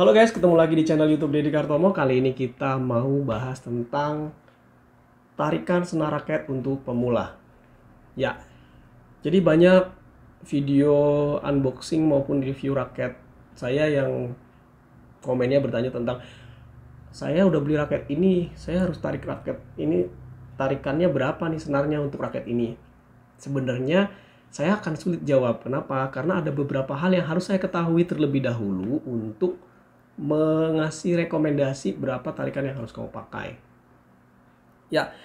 Halo guys, ketemu lagi di channel YouTube Deddy Kartomo. Kali ini kita mau bahas tentang tarikan senar raket untuk pemula. Ya, jadi banyak video unboxing maupun review raket saya yang komennya bertanya tentang saya udah beli raket ini, saya harus tarik raket ini tarikannya berapa nih senarnya untuk raket ini? Sebenarnya saya akan sulit jawab. Kenapa? Karena ada beberapa hal yang harus saya ketahui terlebih dahulu untuk mengasih rekomendasi berapa tarikan yang harus kamu pakai. Ya,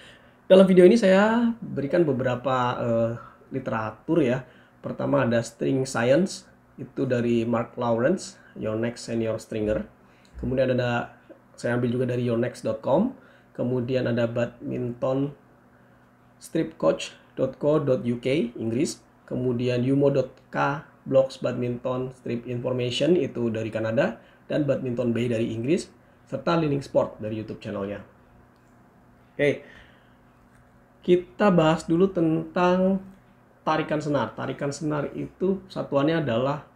dalam video ini saya berikan beberapa uh, literatur ya. Pertama ada String Science, itu dari Mark Lawrence, Yonex Senior Stringer. Kemudian ada saya ambil juga dari yonex.com. Kemudian ada badminton stripcoach.co.uk Inggris. Kemudian yumo.k blogs badminton strip information itu dari Kanada dan Badminton Bay dari Inggris, serta Leaning Sport dari YouTube channelnya. Oke, kita bahas dulu tentang tarikan senar. Tarikan senar itu satuannya adalah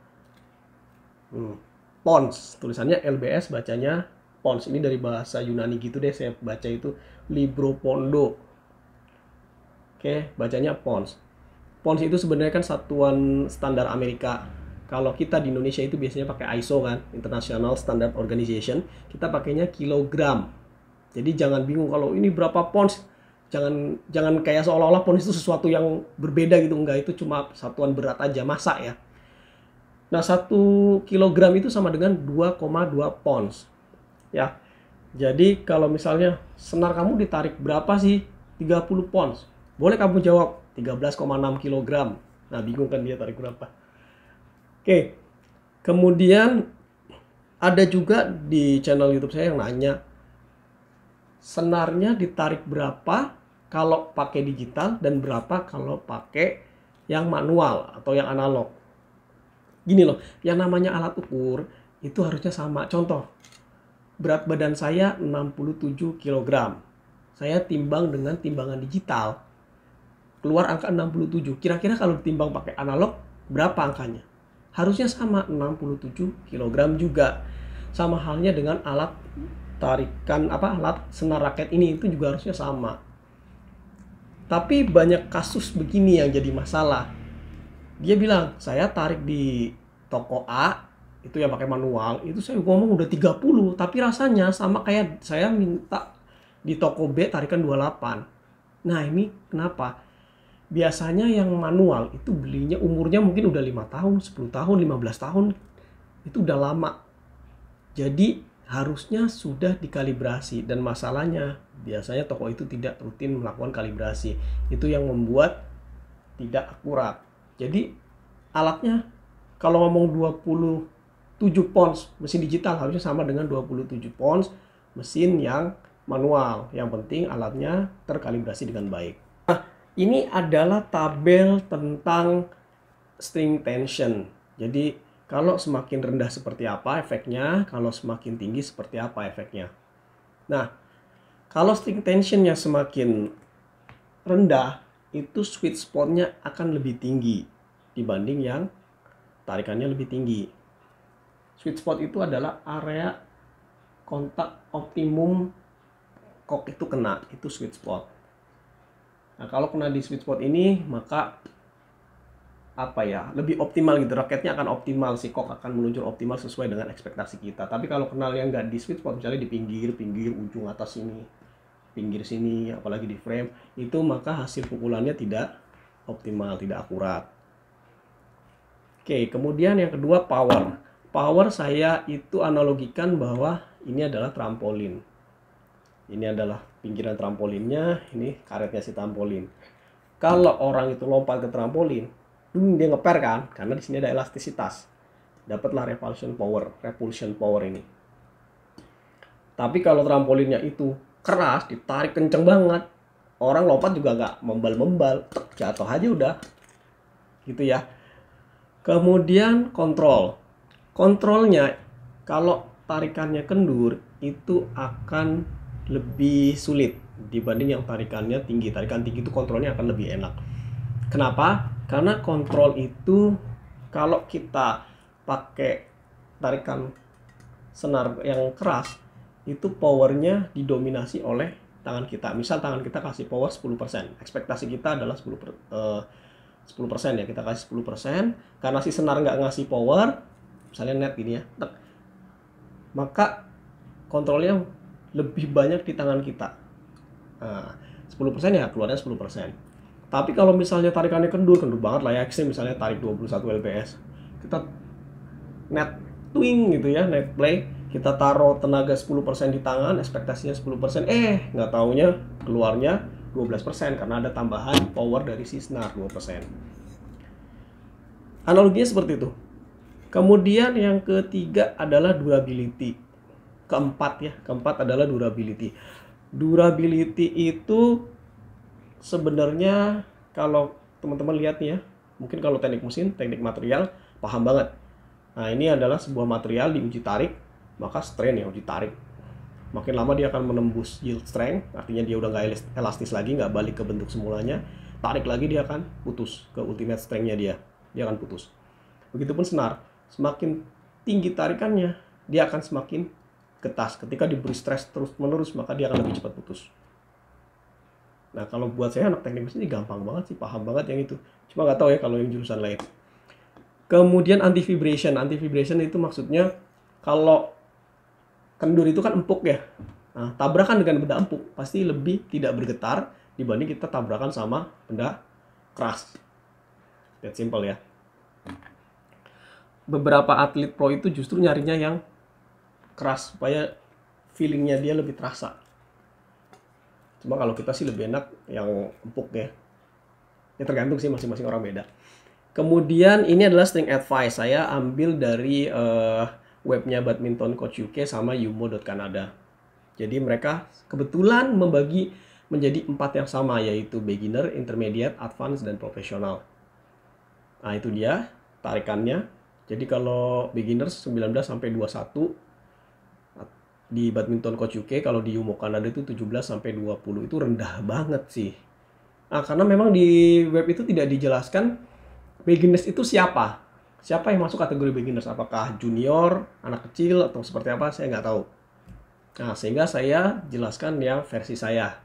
hmm, pons, tulisannya LBS, bacanya pons. Ini dari bahasa Yunani gitu deh, saya baca itu Libro Pondo. Oke, bacanya pons. Pons itu sebenarnya kan satuan standar Amerika kalau kita di Indonesia itu biasanya pakai ISO kan, International Standard Organization, kita pakainya kilogram. Jadi jangan bingung kalau ini berapa pounds, jangan jangan kayak seolah-olah pounds itu sesuatu yang berbeda gitu enggak itu cuma satuan berat aja masa ya. Nah, satu kilogram itu sama dengan 2,2 pounds. Ya. Jadi kalau misalnya senar kamu ditarik berapa sih? 30 pounds. Boleh kamu jawab 13,6 kilogram. Nah, bingung kan dia tarik berapa? Oke. Kemudian ada juga di channel YouTube saya yang nanya senarnya ditarik berapa kalau pakai digital dan berapa kalau pakai yang manual atau yang analog. Gini loh, yang namanya alat ukur itu harusnya sama. Contoh, berat badan saya 67 kg. Saya timbang dengan timbangan digital. Keluar angka 67. Kira-kira kalau ditimbang pakai analog berapa angkanya? Harusnya sama 67 kg juga. Sama halnya dengan alat tarikan apa alat senar raket ini itu juga harusnya sama. Tapi banyak kasus begini yang jadi masalah. Dia bilang, "Saya tarik di toko A itu yang pakai manual, itu saya ngomong udah 30, tapi rasanya sama kayak saya minta di toko B tarikan 28." Nah, ini kenapa? Biasanya yang manual itu belinya umurnya mungkin udah lima tahun, 10 tahun, 15 tahun itu udah lama. Jadi harusnya sudah dikalibrasi dan masalahnya biasanya toko itu tidak rutin melakukan kalibrasi. Itu yang membuat tidak akurat. Jadi alatnya kalau ngomong 27 pons mesin digital harusnya sama dengan 27 pons mesin yang manual. Yang penting alatnya terkalibrasi dengan baik. Ini adalah tabel tentang string tension. Jadi kalau semakin rendah seperti apa efeknya, kalau semakin tinggi seperti apa efeknya. Nah, kalau string tensionnya semakin rendah, itu sweet spotnya akan lebih tinggi dibanding yang tarikannya lebih tinggi. Sweet spot itu adalah area kontak optimum kok itu kena, itu sweet spot. Nah, kalau kena di sweet spot ini, maka apa ya lebih optimal gitu. Raketnya akan optimal si kok akan meluncur optimal sesuai dengan ekspektasi kita. Tapi kalau kenal yang nggak di sweet spot misalnya di pinggir pinggir ujung atas ini pinggir sini apalagi di frame itu maka hasil pukulannya tidak optimal tidak akurat. Oke kemudian yang kedua power. Power saya itu analogikan bahwa ini adalah trampolin ini adalah pinggiran trampolinnya ini karetnya si trampolin. Kalau orang itu lompat ke trampolin hmm, dia ngeper kan karena di sini ada elastisitas. Dapatlah repulsion power repulsion power ini. Tapi kalau trampolinnya itu keras ditarik kenceng banget orang lompat juga nggak membal-membal jatuh aja udah. Gitu ya. Kemudian kontrol. Kontrolnya kalau tarikannya kendur itu akan lebih sulit dibanding yang tarikannya tinggi. Tarikan tinggi itu kontrolnya akan lebih enak. Kenapa? Karena kontrol itu kalau kita pakai tarikan senar yang keras itu powernya didominasi oleh tangan kita. Misal tangan kita kasih power 10%, ekspektasi kita adalah 10 per, uh, 10% ya, kita kasih 10%, karena si senar nggak ngasih power, misalnya net gini ya, maka kontrolnya lebih banyak di tangan kita. Nah, 10% ya keluarnya 10%. Tapi kalau misalnya tarikannya kendur, kendur banget lah ya, ekstrim misalnya tarik 21 lbs, kita net twing gitu ya, net play, kita taruh tenaga 10% di tangan, ekspektasinya 10%, eh nggak taunya keluarnya 12% karena ada tambahan power dari si senar 2%. Analoginya seperti itu. Kemudian yang ketiga adalah durability. Keempat ya, keempat adalah durability. Durability itu sebenarnya kalau teman-teman lihat nih ya, mungkin kalau teknik mesin, teknik material, paham banget. Nah ini adalah sebuah material diuji tarik maka strain ya ditarik makin lama dia akan menembus yield strength artinya dia udah nggak elastis lagi nggak balik ke bentuk semulanya tarik lagi dia akan putus ke ultimate strengthnya dia. Dia akan putus. Begitupun senar. Semakin tinggi tarikannya dia akan semakin ketas ketika diberi stres terus menerus maka dia akan lebih cepat putus nah kalau buat saya anak teknik mesin ini gampang banget sih paham banget yang itu cuma nggak tahu ya kalau yang jurusan lain kemudian anti vibration anti vibration itu maksudnya kalau kendur itu kan empuk ya. Nah, tabrakan dengan benda empuk pasti lebih tidak bergetar dibanding kita tabrakan sama benda keras. That simple ya. Beberapa atlet pro itu justru nyarinya yang keras supaya feelingnya dia lebih terasa. Cuma kalau kita sih lebih enak yang empuk ya. Ya tergantung sih masing-masing orang beda. Kemudian ini adalah string advice saya ambil dari uh, webnya Badminton Coach UK sama yumo.canada. Jadi mereka kebetulan membagi menjadi empat yang sama yaitu beginner, intermediate, advance, dan profesional. Nah itu dia tarikannya. Jadi kalau beginners 19 sampai 21 di badminton coach UK kalau di Yumo Kanada itu 17 sampai 20 itu rendah banget sih. Nah, karena memang di web itu tidak dijelaskan beginners itu siapa siapa yang masuk kategori beginners? Apakah junior, anak kecil, atau seperti apa? Saya nggak tahu. Nah, sehingga saya jelaskan yang versi saya.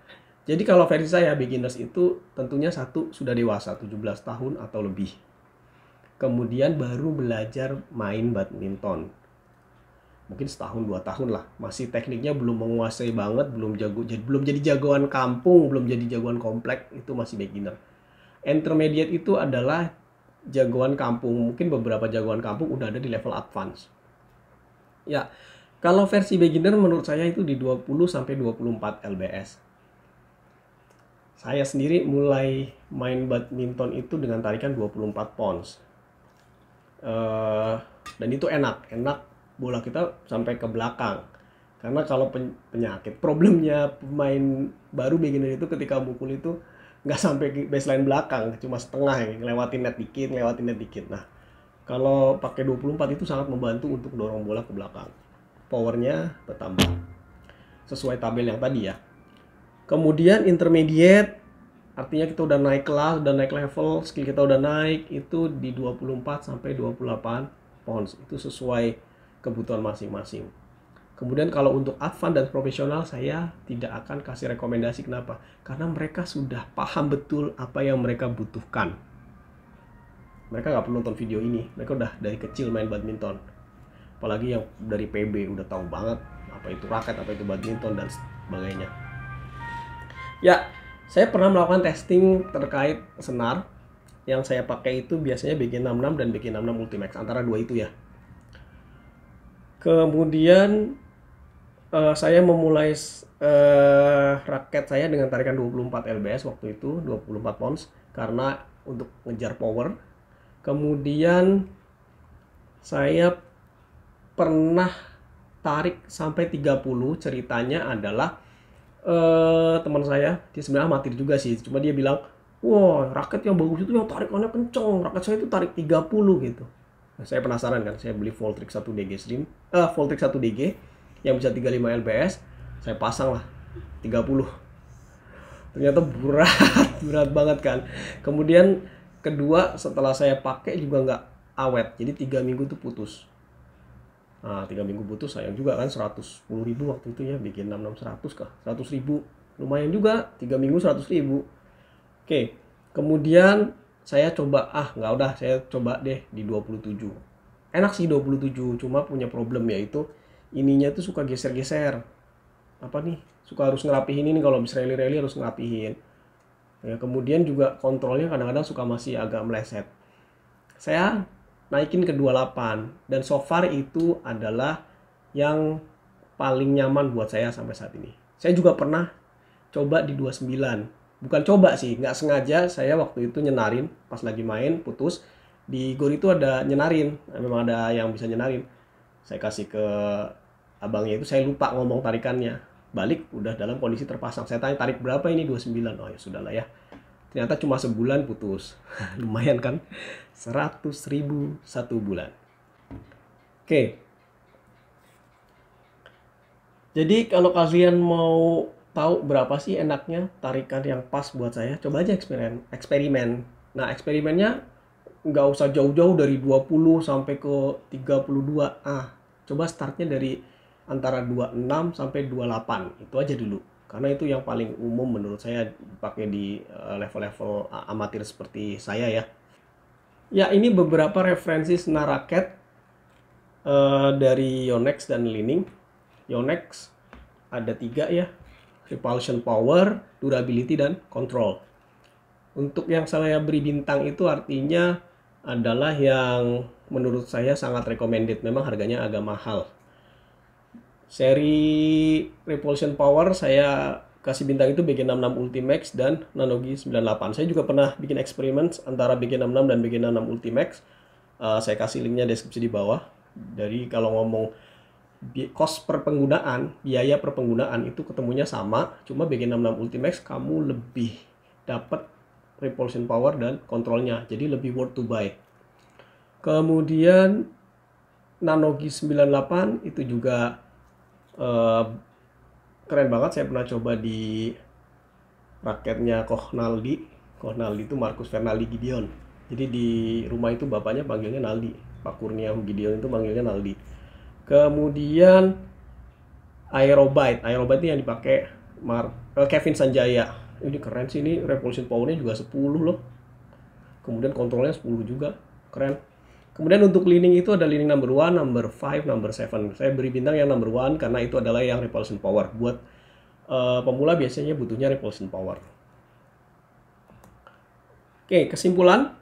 Jadi kalau versi saya beginners itu tentunya satu sudah dewasa, 17 tahun atau lebih. Kemudian baru belajar main badminton. Mungkin setahun dua tahun lah. Masih tekniknya belum menguasai banget, belum jago jadi belum jadi jagoan kampung, belum jadi jagoan komplek, itu masih beginner. Intermediate itu adalah jagoan kampung mungkin beberapa jagoan kampung udah ada di level advance ya kalau versi beginner menurut saya itu di 20 sampai 24 lbs saya sendiri mulai main badminton itu dengan tarikan 24 pounds uh, dan itu enak enak bola kita sampai ke belakang. Karena kalau penyakit problemnya pemain baru beginner itu ketika mukul itu nggak sampai baseline belakang cuma setengah ya ngelewatin net dikit ngelewatin net dikit. Nah kalau pakai 24 itu sangat membantu untuk dorong bola ke belakang. Powernya bertambah sesuai tabel yang tadi ya. Kemudian intermediate artinya kita udah naik kelas udah naik level skill kita udah naik itu di 24 sampai 28 pounds. Itu sesuai kebutuhan masing-masing Kemudian kalau untuk advance dan profesional saya tidak akan kasih rekomendasi kenapa? Karena mereka sudah paham betul apa yang mereka butuhkan. Mereka nggak perlu nonton video ini, mereka udah dari kecil main badminton. Apalagi yang dari PB udah tahu banget apa itu raket, apa itu badminton dan sebagainya. Ya, saya pernah melakukan testing terkait senar yang saya pakai itu biasanya BG66 dan BG66 Ultimax antara dua itu ya. Kemudian uh, saya memulai uh, raket saya dengan tarikan 24 lbs waktu itu 24 pounds karena untuk ngejar power. Kemudian saya pernah tarik sampai 30 ceritanya adalah uh, teman saya dia sebenarnya amatir juga sih cuma dia bilang wah raket yang bagus itu yang tarikannya kenceng raket saya itu tarik 30 gitu nah, saya penasaran kan saya beli Voltrix 1 DG Slim uh, Voltrix 1 DG yang bisa 35 lbs saya pasang lah 30 ternyata berat berat banget kan. Kemudian kedua setelah saya pakai juga nggak awet jadi tiga minggu tuh putus. Nah, tiga minggu putus sayang juga kan 110 ribu waktu itu ya bikin 66 100 kah 100 ribu. Lumayan juga tiga minggu 100 ribu. Oke kemudian saya coba ah nggak udah saya coba deh di 27 enak sih 27 cuma punya problem yaitu ininya tuh suka geser-geser apa nih suka harus ngerapihin ini kalau bisa rally-rally harus ngerapihin ya kemudian juga kontrolnya kadang-kadang suka masih agak meleset saya naikin ke 28 dan so far itu adalah yang paling nyaman buat saya sampai saat ini. Saya juga pernah coba di 29. Bukan coba sih, nggak sengaja saya waktu itu nyenarin pas lagi main putus di gor itu ada nyenarin, memang ada yang bisa nyenarin. Saya kasih ke abangnya itu saya lupa ngomong tarikannya. Balik udah dalam kondisi terpasang. Saya tanya tarik berapa ini 29. Oh ya sudahlah ya ternyata cuma sebulan putus lumayan kan 100 ribu satu bulan oke jadi kalau kalian mau tahu berapa sih enaknya tarikan yang pas buat saya? Coba aja eksperimen eksperimen. Nah eksperimennya nggak usah jauh-jauh dari 20 sampai ke 32 ah coba startnya dari antara 26 sampai 28 itu aja dulu. Karena itu yang paling umum menurut saya dipakai di eh, level-level amatir seperti saya ya. Ya ini beberapa referensi senar raket uh, dari Yonex dan Lining. Yonex ada tiga ya, repulsion power, durability dan control. Untuk yang saya beri bintang itu artinya adalah yang menurut saya sangat recommended. Memang harganya agak mahal Seri Repulsion Power saya kasih bintang itu BG66 Ultimax dan Nanogi 98. Saya juga pernah bikin eksperimen antara BG66 dan BG66 Ultimax. Uh, saya kasih linknya deskripsi di bawah. Dari kalau ngomong cost per penggunaan, biaya per penggunaan itu ketemunya sama, cuma BG66 Ultimax kamu lebih dapat repulsion power dan kontrolnya, jadi lebih worth to buy. Kemudian Nanogi 98 itu juga uh, keren banget saya pernah coba di raketnya Kohnaldi Kohnaldi itu Markus Fernaldi Gideon. Jadi di rumah itu bapaknya panggilnya Naldi Pak Kurnia Gideon itu panggilnya Naldi kemudian Aerobite Aerobite ini yang dipakai Mar eh, Kevin Sanjaya ini keren sih ini repulsion powernya juga 10 loh kemudian kontrolnya 10 juga keren Kemudian untuk leaning itu ada leaning number one, number five, number seven. Saya beri bintang yang number one karena itu adalah yang repulsion power. Buat uh, pemula biasanya butuhnya repulsion power. Oke, kesimpulan.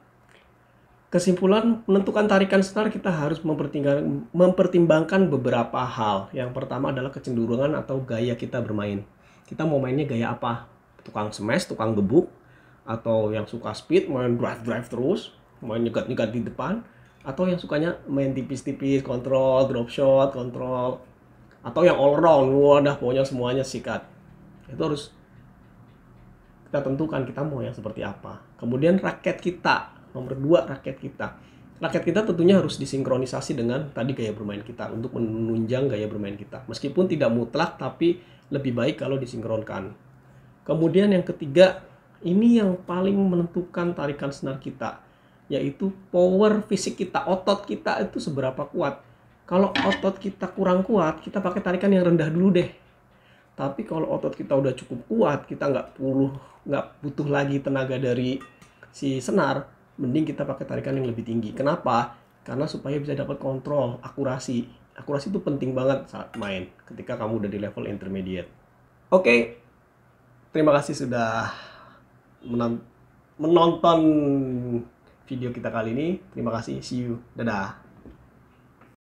Kesimpulan menentukan tarikan star kita harus mempertimbangkan, beberapa hal. Yang pertama adalah kecenderungan atau gaya kita bermain. Kita mau mainnya gaya apa? Tukang smash, tukang gebuk, atau yang suka speed, main drive-drive terus, main nyegat-nyegat di depan, atau yang sukanya main tipis-tipis kontrol drop shot kontrol atau yang all round wadah pokoknya semuanya sikat itu harus kita tentukan kita mau yang seperti apa kemudian raket kita nomor dua raket kita raket kita tentunya harus disinkronisasi dengan tadi gaya bermain kita untuk menunjang gaya bermain kita meskipun tidak mutlak tapi lebih baik kalau disinkronkan kemudian yang ketiga ini yang paling menentukan tarikan senar kita yaitu power fisik kita, otot kita itu seberapa kuat. Kalau otot kita kurang kuat, kita pakai tarikan yang rendah dulu deh. Tapi kalau otot kita udah cukup kuat, kita nggak perlu nggak butuh lagi tenaga dari si senar, mending kita pakai tarikan yang lebih tinggi. Kenapa? Karena supaya bisa dapat kontrol, akurasi. Akurasi itu penting banget saat main ketika kamu udah di level intermediate. Oke, terima kasih sudah menonton video kita kali ini. Terima kasih. See you. Dadah.